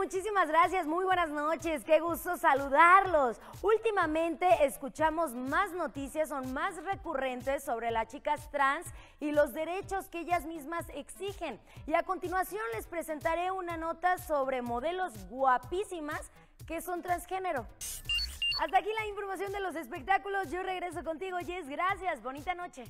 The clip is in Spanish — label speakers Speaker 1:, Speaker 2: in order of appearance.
Speaker 1: Muchísimas gracias, muy buenas noches, qué gusto saludarlos. Últimamente escuchamos más noticias, son más recurrentes sobre las chicas trans y los derechos que ellas mismas exigen. Y a continuación les presentaré una nota sobre modelos guapísimas que son transgénero. Hasta aquí la información de los espectáculos, yo regreso contigo, Jess, gracias, bonita noche.